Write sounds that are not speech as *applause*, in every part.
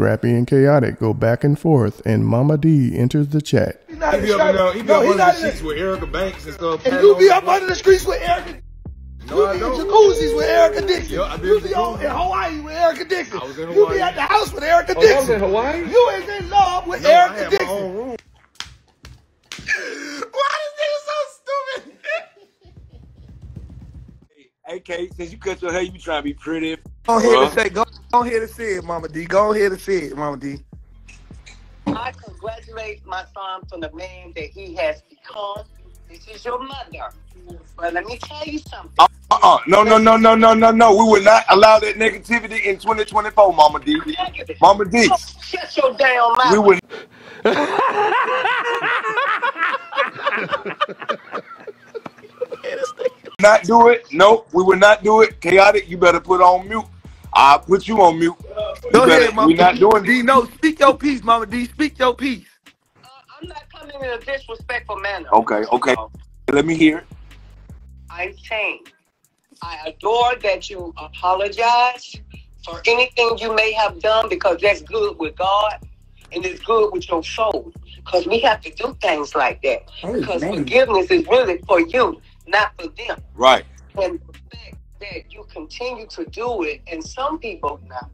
Scrappy and Khaotic go back and forth, and Momma Dee enters the chat. He's not He be up, in the, he streets. be No, up he's under the in sheets with Erica Banks and stuff. And you be up under the streets with Erica. No, you be in jacuzzis with Erica Dixon. Yo, you be on, in Hawaii with Erica Dixon. I was in You be at the house with Erica Oh, I was in Hawaii? You is in love with No, I Erica had my Dixon. own room. *laughs* Why this so stupid? hey, Kate, since you cut your hair, you be trying to be pretty. Go ahead Bruh. and say, go, go ahead and say it, Momma Dee. Go ahead and say it, Momma Dee. I congratulate my son for the man that he has become. This is your mother. But let me tell you something. Uh-uh. No, no, no, no, no, no, no. We would not allow that negativity in 2024, Momma Dee. Momma Dee. Oh, shut your damn mouth. We would *laughs* not do it. Nope, we would not do it. Khaotic, you better put on mute. I'll put you on mute. You Go better, ahead, Mama we not doing D. No, speak your piece, Momma Dee. Speak your piece. Uh, I'm not coming in a disrespectful manner. Okay, okay. Let me hear. it. I'm saying I adore that you apologize for anything you may have done because that's good with God and it's good with your soul. Because we have to do things like that. Because forgiveness is really for you, not for them. Right. And the fact that you continue to do it, and some people now,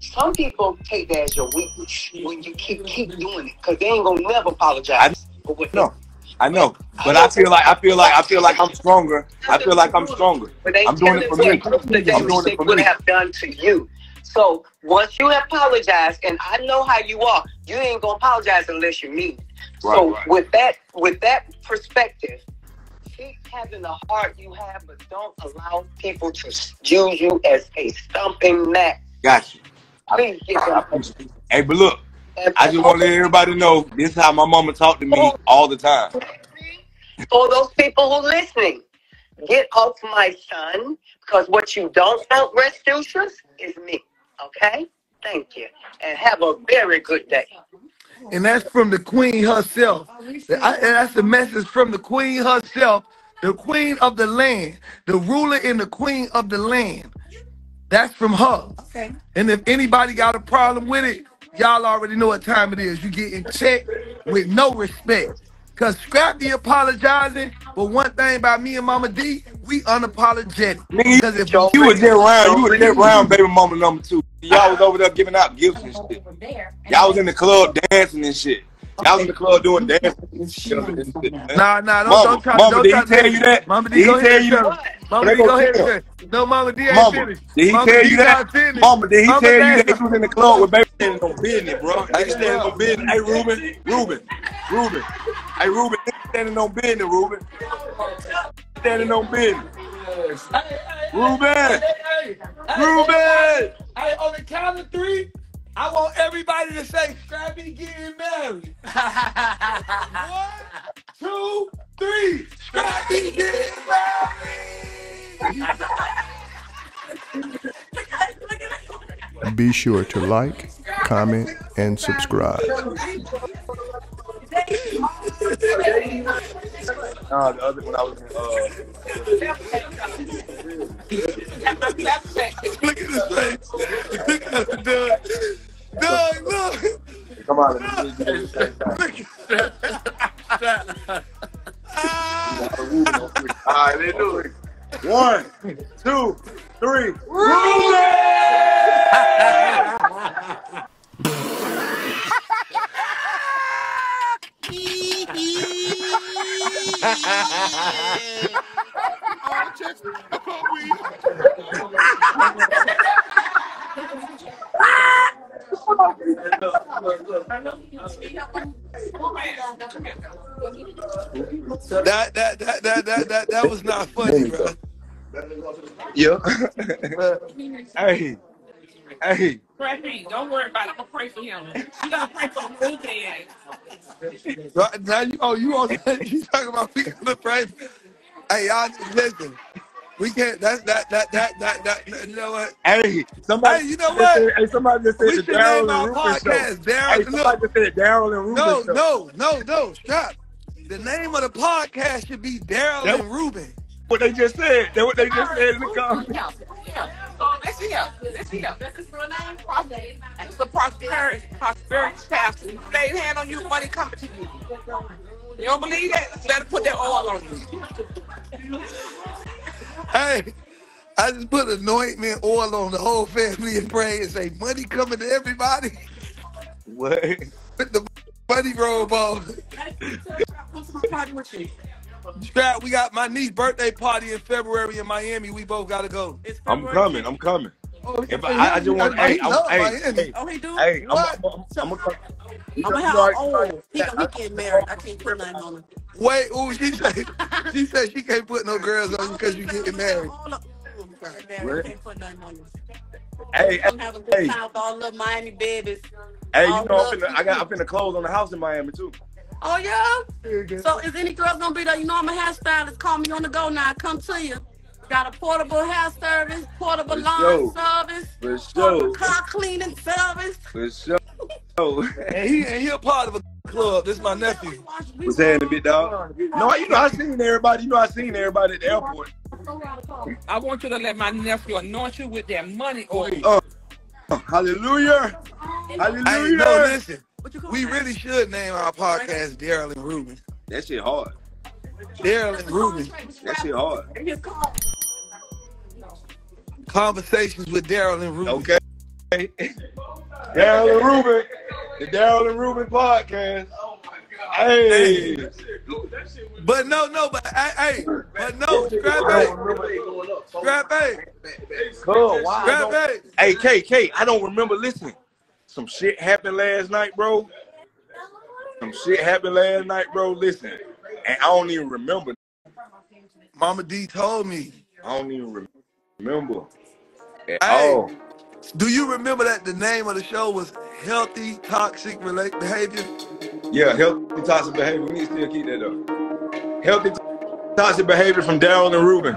some people take that as your weakness when you keep keep doing it because they ain't gonna never apologize what No, I know, but I feel like I feel like I feel like I'm stronger. I feel like I'm stronger. I'm doing it for me. I'm doing they it for me. have done to you. So once you apologize, and I know how you are, you ain't gonna apologize unless you mean it. so right. with that with that perspective, keep having the heart you have, but don't allow people to use you as a stumping mat. Got you. Please get that. *laughs* Hey, but look, I just want to let everybody know this is how my mama talked to me oh. all the time. *laughs* For those people who are listening, get off my son because what you don't want, restitutions, is me. Okay? Thank you. And have a very good day. And that's from the queen herself. I- and that's the message from the queen herself, the queen of the land, the ruler and the queen of the land. That's from her. Okay. And if anybody got a problem with it, y'all already know what time it is. You get in check with no respect. Cause Scrappy apologizing, but one thing about me and Momma Dee, we unapologetic. Nigga, Because if you, you was there around. You was there around, baby mama number two. Y'all was over there giving out gifts and shit. Y'all was in the club dancing and shit. Y'all was in the club doing dances and shit. and shit, man. Nah, nah, don't, Mama, don't try. Mama, don't did try he tell you that? Momma Dee, Did he go tell you that? Mama They D, go ahead and tell. tell him. No, Momma Dee ain't Mama, finished. did he Mama tell D you not that? finished. Mama, did he Mama tell you that you was in the club with baby standing on business, bro? Nigga standing on business. Hey, Reuben, Reuben, Reuben. Hey, Reuben, standing on business, Reuben. Standing on business. Reuben, Reuben. Hey, on the count of three, I want everybody to say Scrappy getting married. One, two, three. Scrappy getting married. Be sure to like, comment, and subscribe. Nah, the other when I was in, uh, Look at his face. Look at look. come on, this at time. All right, let's do it. One, two, three. That that that that that that, that was not funny, bro. Yeah. *laughs* hey, hey. Scrappy, don't worry about it. I'm gonna pray for him. You gotta pray for the little man. Right now you oh you on *laughs* you talking about we gonna pray. Hey y'all listen. We can't that's that that that that that you know what? Hey, somebody. Hey, you know what? said- hey, somebody just said We the should Darryl name our and Rufus show. podcast Darryl. Hey, Look, somebody just said Darryl and Rufus no, show. no, no, no, stop. The name of the podcast should be Darryl That- and Reuben. What they just said. That what they just said in the comments. Yeah, yeah. Let's see him. Let's see him. That's the prosperity, prosperity pastor. He laid hand on you, money coming to you. You don't believe that? Better put that oil on you. Hey, I just put anointment oil on the whole family and pray and say, money coming to everybody. What? Put the money robe on. Strap, we got my niece birthday party in February in Miami. We both gotta go. It's I'm coming. I'm coming. Oh, If I, I, I just want, hey, I'm, hey, hey, Oh, he do? hey, I'm, What? I'm, I'm, I'm, I'm, I'm gonna have oh he, he getting married. I can't put nothing on him. Wait, ooh, she said she *laughs* said she can't put no girls on you because you getting married. All of- married. What? I can't put nothing on him. hey, I'm having a good hey, time with all the Miami babies. hey, you all know, I'm the- finna, I got, I'm finna close on the house in Miami too. Oh yeah. So is any girls gonna be there? You know I'm a hairstylist. Call me on the go now. I come to you. Got a portable hair service, portable For lawn sure. service, For portable sure. car cleaning service. For sure. And he and he a part of a club. This is my nephew. What's happening, big dog? No, you know I seen everybody. You know I seen everybody at the airport. I want you to let my nephew anoint you with that money oil. Oh, hallelujah, Hey, hallelujah. no, listen. What you call We it? really should name our podcast Darryl and Reuben. That shit hard. Darryl and Reuben. That shit hard. Conversations with Darryl and Reuben. Okay. *laughs* Darryl and Reuben, the Darryl and Reuben podcast. Oh my god. hey, But no, no, but hey, hey, but no, scrap A. Scrap A. cool. Why? Scrap don't- A. Hey, K, K, I don't remember listening. Some shit happened last night, bro. Some shit happened last night, bro. Listen, and I don't even remember. Momma Dee told me. I don't even rem- remember at Hey. all. Do you remember that the name of the show was Healthy Toxic Behavior? Yeah, healthy toxic behavior. We need to still keep that up. Healthy toxic behavior from Darryl and Reuben.